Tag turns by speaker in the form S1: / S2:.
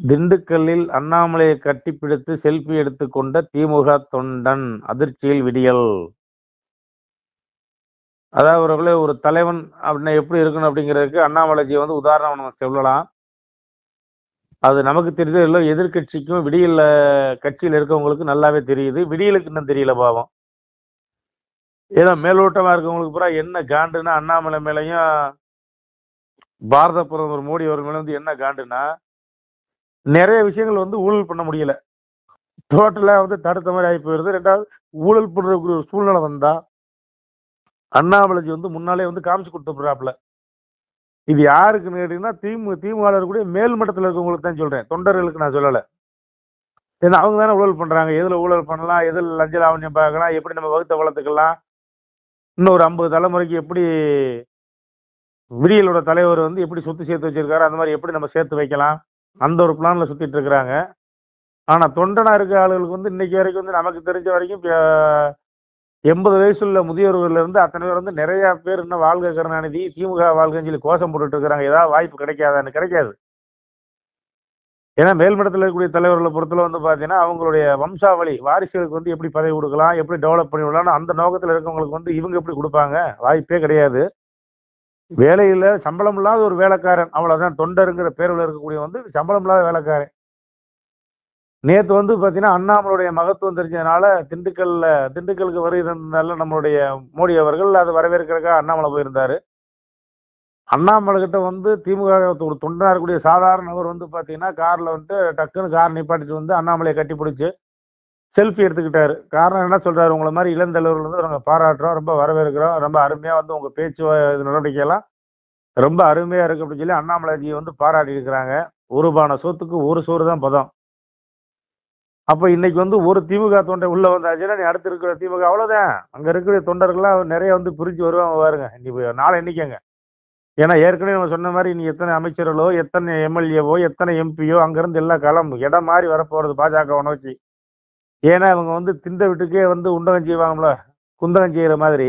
S1: திண்டுக்கல்லில் அண்ணாமலையை கட்டிப்பிடித்து செல்ஃபி எடுத்துக்கொண்ட திமுக தொண்டன் அதிர்ச்சியில் விடியல். அதாவது அவர்களே ஒரு தலைவன் அப்படின்னா எப்படி இருக்கணும் அப்படிங்கிறதுக்கு அண்ணாமலைஜி வந்து உதாரணம் நம்ம சொல்லலாம். அது நமக்கு தெரியுதோ இல்லை எதிர்க்கட்சிக்கும் விடியல கட்சியில் இருக்கவங்களுக்கு நல்லாவே தெரியுது. விடியலுக்கு இன்னும் தெரியல பாவம். ஏதோ மேலோட்டமா இருக்கவங்களுக்கு பூரா என்ன காண்டுன்னா அண்ணாமலை மேலையும் பாரத பிரதமர் மோடி அவர்கள் மேலே வந்து என்ன காண்டுன்னா நிறைய விஷயங்கள் வந்து ஊழல் பண்ண முடியல. டோட்டலா வந்து தடுத்த மாதிரி ஆகி போயிருது. ரெண்டாவது ஊழல் பண்றதுக்கு ஒரு சூழ்நிலை வந்தா அண்ணாமலைஜி வந்து முன்னாலே வந்து காமிச்சு கொடுத்துறாப்புல இது யாருக்குன்னு கேட்டீங்கன்னா திமுக திமுக இருக்கக்கூடிய மேல் மட்டத்தில் இருக்கவங்களுக்கு தான் சொல்றேன். தொண்டர்களுக்கு நான் சொல்லலை. ஏன்னா அவங்க தானே ஊழல் பண்றாங்க. எதுல ஊழல் பண்ணலாம்? எதில் லஞ்ச லாவண்யம் பார்க்கலாம்? எப்படி நம்ம வகுத்த வளர்த்துக்கலாம்? இன்னும் ஒரு ஐம்பது தலைமுறைக்கு எப்படி விடியலோட தலைவர் வந்து எப்படி சொத்து சேர்த்து வச்சிருக்காரு அந்த மாதிரி எப்படி நம்ம சேர்த்து வைக்கலாம்? அந்த ஒரு பிளான்ல சுத்திட்டு இருக்கிறாங்க. ஆனா தொண்டனா இருக்க ஆளுகளுக்கு வந்து இன்னைக்கு வரைக்கும் வந்து நமக்கு தெரிஞ்ச வரைக்கும் இப்ப, எண்பது வயசுள்ள முதியோர்கள்ல இருந்து அத்தனை பேர் வந்து நிறைய பேர் இன்னும் வாழ்க கருணாநிதி திமுக வாழ்கன்னு சொல்லி கோஷம் போட்டுட்டு இருக்கிறாங்க. ஏதாவது வாய்ப்பு கிடைக்காதான்னு கிடைக்காது. ஏன்னா மேல்மட்டத்தில் இருக்கக்கூடிய தலைவர்களை பொறுத்தல வந்து பார்த்தீங்கன்னா அவங்களுடைய வம்சாவளி வாரிசுகளுக்கு வந்து எப்படி பதவி கொடுக்கலாம் எப்படி டெவலப் பண்ணி விடலாம்னு அந்த நோக்கத்தில் இருக்கவங்களுக்கு வந்து இவங்க எப்படி கொடுப்பாங்க? வாய்ப்பே கிடையாது. வேலையில் சம்பளம் இல்லாத ஒரு வேலைக்காரன் அவ்வளோதான் தொண்டருங்கிற பேரில் இருக்கக்கூடிய வந்து சம்பளம் இல்லாத வேலைக்காரன். நேற்று வந்து பார்த்தீங்கன்னா அண்ணாமலுடைய மகத்துவம் தெரிஞ்சதுனால திண்டுக்கல்ல திண்டுக்கலுக்கு வருகிறதுனால நம்மளுடைய மோடி அவர்கள் அது வரவேற்கிறக்காக அண்ணாமலை போயிருந்தார். அண்ணாமலை கிட்ட வந்து திமுக ஒரு தொண்டனா இருக்கக்கூடிய சாதாரண நபர் வந்து பார்த்தீங்கன்னா காரில் வந்துட்டு டக்குன்னு கார் நிப்பாட்டிட்டு வந்து அண்ணாமலையை கட்டி பிடிச்சி செல்ஃபி எடுத்துக்கிட்டாரு. காரணம் என்ன சொல்றாரு? உங்களை மாதிரி இளந்தலைவர்கள் வந்து நாங்கள் பாராட்டுறோம் ரொம்ப வரவேற்கிறோம் ரொம்ப அருமையா வந்து உங்க பேச்சு நடவடிக்கையெல்லாம் ரொம்ப அருமையா இருக்கு அப்படின்னு சொல்லி அண்ணாமலைஜியை வந்து பாராட்டி இருக்கிறாங்க. ஒரு பான சோத்துக்கு ஒரு சோறு தான் பதம். அப்ப இன்னைக்கு வந்து ஒரு திமுக தொண்டை உள்ள வந்தாச்சுன்னா நீ அடுத்து இருக்கிற திமுக அவ்வளவுதான். அங்க இருக்கிற தொண்டர்கள்லாம் நிறைய வந்து பிரிஞ்சு வருவாங்க பாருங்க. இன்னைக்கு நாளை எண்ணிக்கங்க ஏன்னா ஏற்கனவே நம்ம சொன்ன மாதிரி நீ எத்தனை அமைச்சர்களோ எத்தனை எம்எல்ஏவோ எத்தனை எம்பியோ அங்கிருந்து எல்லாம் களம் இடம் மாறி வரப்போறது பாஜக நோக்கி. ஏன்னா இவங்க வந்து திண்ட வீட்டுக்கே வந்து உண்டகம் செய்வாங்களோ குந்தகம் செய்யற மாதிரி.